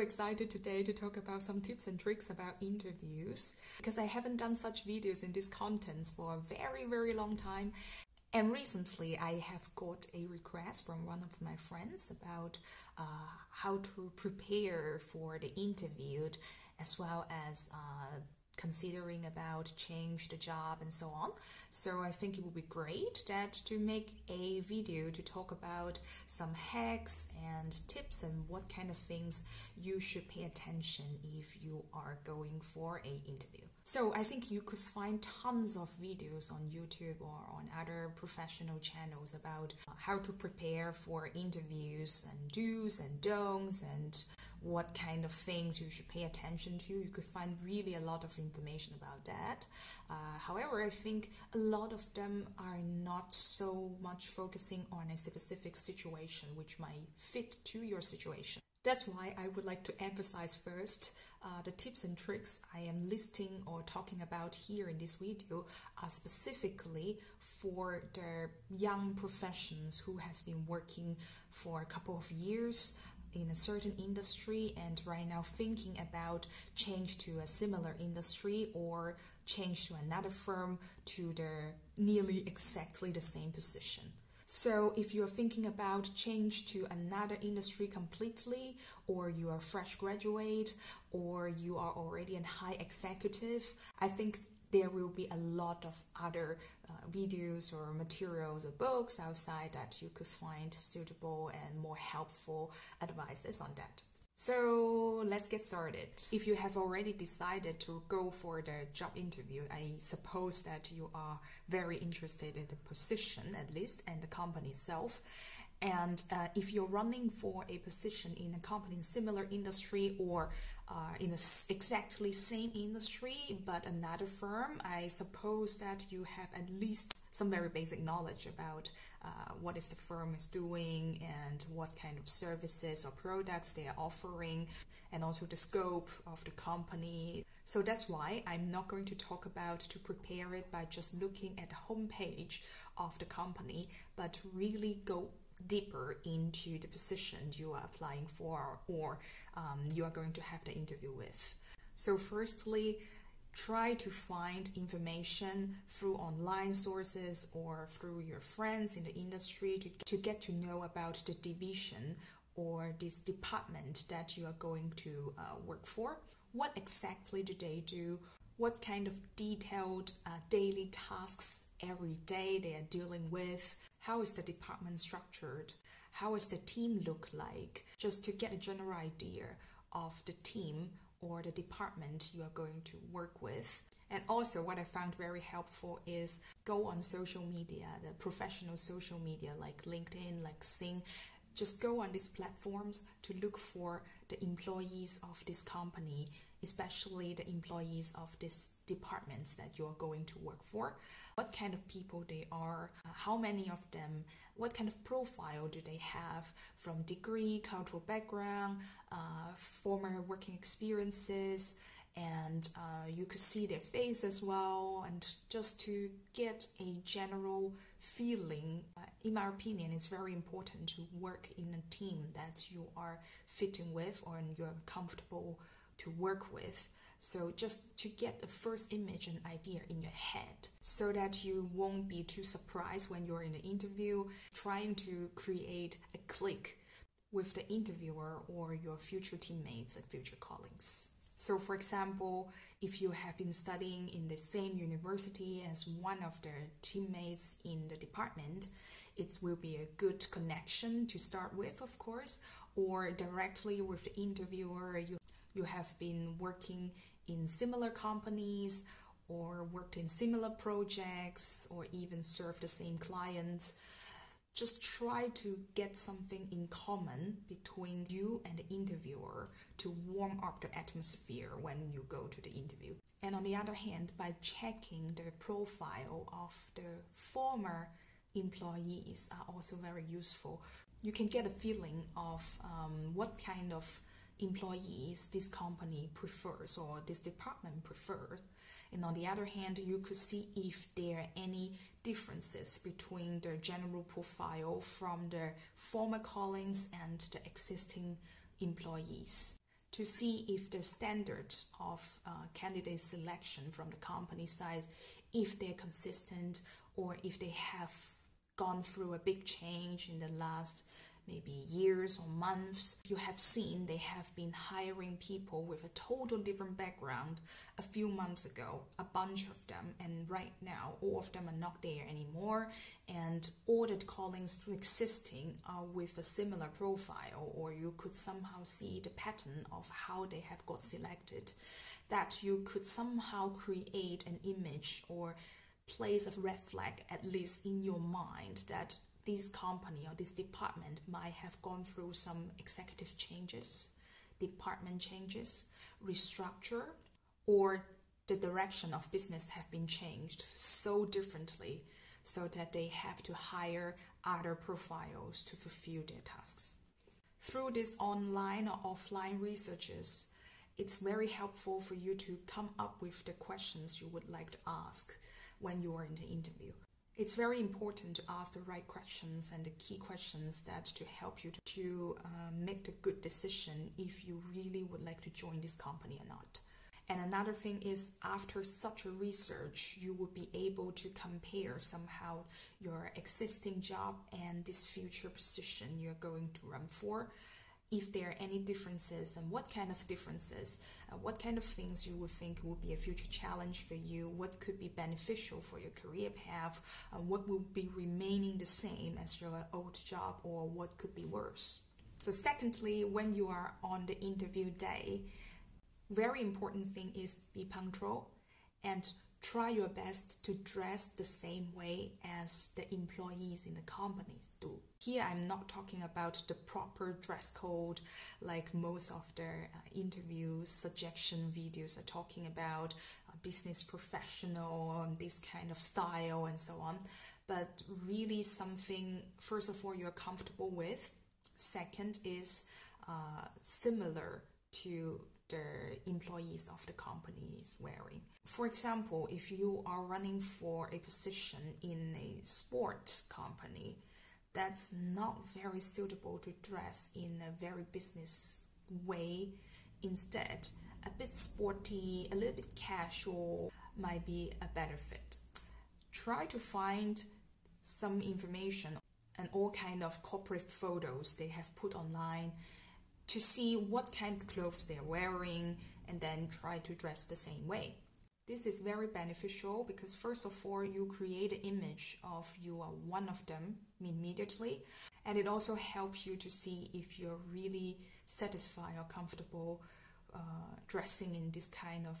Excited today to talk about some tips and tricks about interviews because I haven't done such videos in this contents for a very, very long time. And recently, I have got a request from one of my friends about uh, how to prepare for the interview as well as uh, considering about change the job and so on. So I think it would be great that to make a video to talk about some hacks and tips and what kind of things you should pay attention if you are going for a interview. So I think you could find tons of videos on YouTube or on other professional channels about how to prepare for interviews and do's and don'ts and what kind of things you should pay attention to. You could find really a lot of information about that. Uh, however, I think a lot of them are not so much focusing on a specific situation which might fit to your situation. That's why I would like to emphasize first uh, the tips and tricks I am listing or talking about here in this video are specifically for the young professions who has been working for a couple of years in a certain industry and right now thinking about change to a similar industry or change to another firm to the nearly exactly the same position. So if you're thinking about change to another industry completely, or you are a fresh graduate, or you are already a high executive, I think there will be a lot of other uh, videos or materials or books outside that you could find suitable and more helpful advices on that. So let's get started. If you have already decided to go for the job interview, I suppose that you are very interested in the position at least and the company itself. And uh, if you're running for a position in a company in similar industry or uh, in the exactly same industry but another firm, I suppose that you have at least some very basic knowledge about uh, what is the firm is doing and what kind of services or products they are offering and also the scope of the company so that's why i'm not going to talk about to prepare it by just looking at the homepage of the company but really go deeper into the position you are applying for or um, you are going to have the interview with. So, firstly, try to find information through online sources or through your friends in the industry to, to get to know about the division or this department that you are going to uh, work for. What exactly do they do? What kind of detailed uh, daily tasks every day they are dealing with? How is the department structured? How is the team look like? Just to get a general idea of the team or the department you are going to work with. And also, what I found very helpful is go on social media, the professional social media like LinkedIn, like XING. Just go on these platforms to look for the employees of this company especially the employees of these departments that you're going to work for, what kind of people they are, uh, how many of them, what kind of profile do they have from degree, cultural background, uh, former working experiences, and uh, you could see their face as well, and just to get a general feeling. Uh, in my opinion, it's very important to work in a team that you are fitting with or you're comfortable to work with. So just to get the first image and idea in your head so that you won't be too surprised when you're in the interview trying to create a click with the interviewer or your future teammates and future colleagues. So, for example, if you have been studying in the same university as one of the teammates in the department, it will be a good connection to start with, of course, or directly with the interviewer. You you have been working in similar companies or worked in similar projects or even served the same clients. Just try to get something in common between you and the interviewer to warm up the atmosphere when you go to the interview. And on the other hand, by checking the profile of the former employees are also very useful. You can get a feeling of um, what kind of employees this company prefers or this department prefers. And on the other hand, you could see if there are any differences between the general profile from the former colleagues and the existing employees. to see if the standards of uh, candidate selection from the company side, if they're consistent or if they have gone through a big change in the last maybe years or months, you have seen they have been hiring people with a total different background a few months ago, a bunch of them, and right now all of them are not there anymore, and all the callings existing are with a similar profile, or you could somehow see the pattern of how they have got selected, that you could somehow create an image or place a red flag at least in your mind that this company or this department might have gone through some executive changes, department changes, restructure, or the direction of business have been changed so differently so that they have to hire other profiles to fulfill their tasks. Through these online or offline researches, it's very helpful for you to come up with the questions you would like to ask when you are in the interview. It's very important to ask the right questions and the key questions that to help you to, to uh, make the good decision if you really would like to join this company or not. And another thing is, after such a research, you will be able to compare somehow your existing job and this future position you're going to run for if there are any differences and what kind of differences, uh, what kind of things you would think would be a future challenge for you, what could be beneficial for your career path, uh, what will be remaining the same as your old job, or what could be worse. So, secondly, when you are on the interview day, very important thing is be punctual and try your best to dress the same way as the employees in the companies do. Here, I'm not talking about the proper dress code like most of the uh, suggestion videos are talking about, uh, business professional, and this kind of style, and so on. But really, something, first of all, you're comfortable with. Second, is uh, similar to the employees of the company is wearing. For example, if you are running for a position in a sport company, that's not very suitable to dress in a very business way. Instead, a bit sporty, a little bit casual might be a better fit. Try to find some information and all kind of corporate photos they have put online to see what kind of clothes they're wearing and then try to dress the same way. This is very beneficial because first of all, you create an image of you are one of them immediately, and it also helps you to see if you're really satisfied or comfortable uh, dressing in this kind of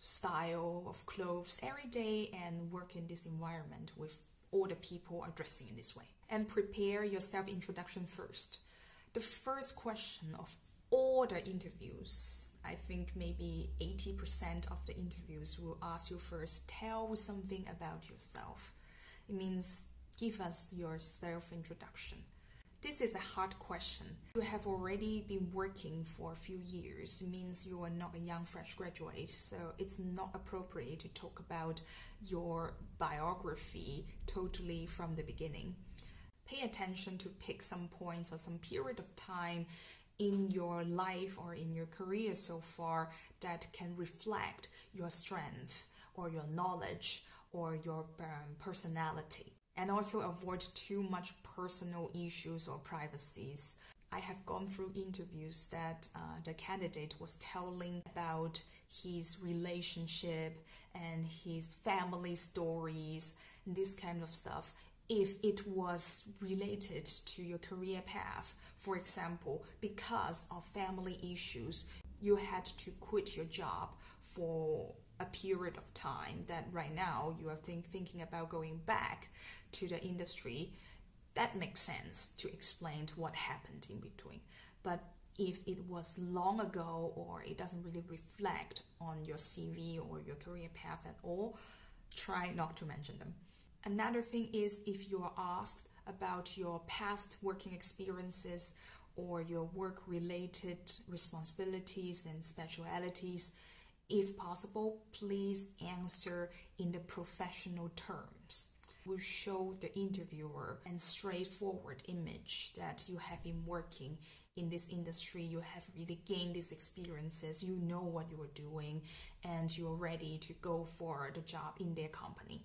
style of clothes every day and work in this environment with all the people are dressing in this way. And prepare your self introduction first the first question of all the interviews, I think maybe 80% of the interviews will ask you first, tell something about yourself. It means give us your self introduction. This is a hard question. You have already been working for a few years, it means you are not a young fresh graduate, so it's not appropriate to talk about your biography totally from the beginning pay attention to pick some points or some period of time in your life or in your career so far that can reflect your strength or your knowledge or your um, personality. And also avoid too much personal issues or privacies. I have gone through interviews that uh, the candidate was telling about his relationship and his family stories this kind of stuff if it was related to your career path. For example, because of family issues, you had to quit your job for a period of time that right now you are think, thinking about going back to the industry that makes sense to explain what happened in between but if it was long ago or it doesn't really reflect on your cv or your career path at all try not to mention them Another thing is if you are asked about your past working experiences or your work related responsibilities and specialities, if possible, please answer in the professional terms. Will show the interviewer a straightforward image that you have been working in this industry, you have really gained these experiences, you know what you are doing, and you're ready to go for the job in their company.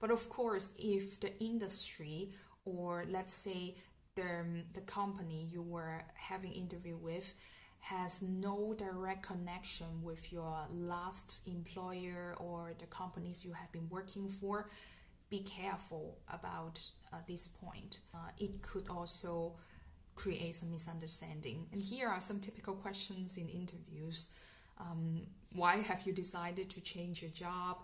But of course, if the industry or let's say the, the company you were having interview with has no direct connection with your last employer or the companies you have been working for, be careful about uh, this point. Uh, it could also create some misunderstanding. And here are some typical questions in interviews. Um, why have you decided to change your job?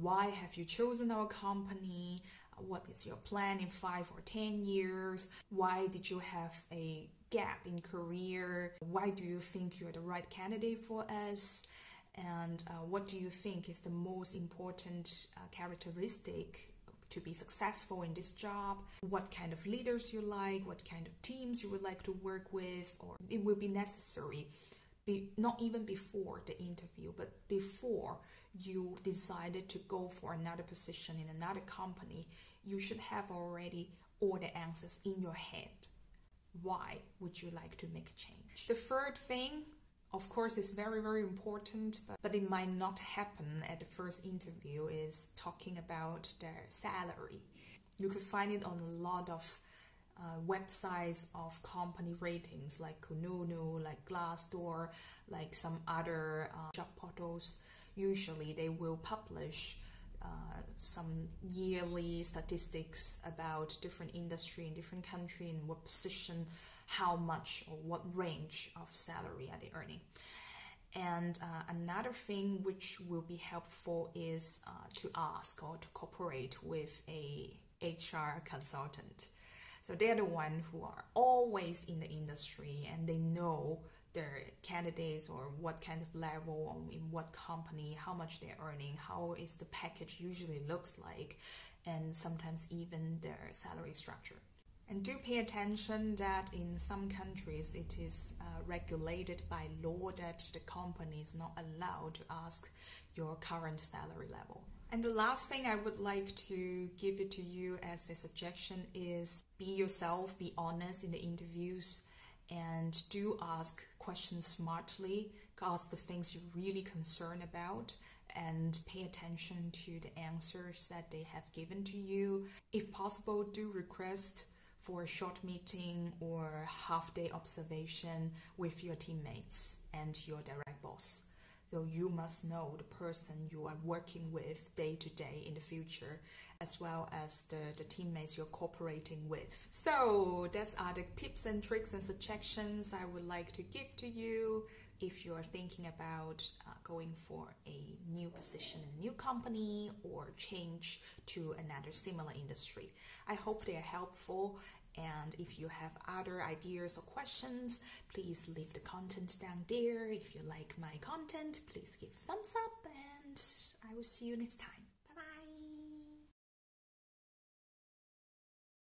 Why have you chosen our company? What is your plan in five or ten years? Why did you have a gap in career? Why do you think you're the right candidate for us? And uh, what do you think is the most important uh, characteristic to be successful in this job? What kind of leaders you like? What kind of teams you would like to work with? Or it will be necessary, be, not even before the interview, but before you decided to go for another position in another company, you should have already all the answers in your head why would you like to make a change? The third thing, of course, is very, very important, but, but it might not happen at the first interview, is talking about their salary. You could find it on a lot of uh, websites of company ratings like Kununu, like Glassdoor, like some other uh, job portals. Usually, they will publish uh, some yearly statistics about different industry in different country and what position, how much or what range of salary are they earning. And uh, another thing which will be helpful is uh, to ask or to cooperate with a HR consultant. So they're the one who are always in the industry and they know their candidates or what kind of level in what company how much they're earning how is the package usually looks like and sometimes even their salary structure and do pay attention that in some countries it is uh, regulated by law that the company is not allowed to ask your current salary level. And the last thing I would like to give it to you as a suggestion is be yourself, be honest in the interviews and do ask questions smartly, ask the things you're really concerned about, and pay attention to the answers that they have given to you. If possible, do request for a short meeting or half day observation with your teammates and your direct boss. So you must know the person you are working with day to day in the future, as well as the, the teammates you're cooperating with. So that's are the tips and tricks and suggestions I would like to give to you if you are thinking about uh, going for a new position in a new company or change to another similar industry. I hope they are helpful and if you have other ideas or questions, please leave the content down there. If you like my content, please give thumbs up and I will see you next time.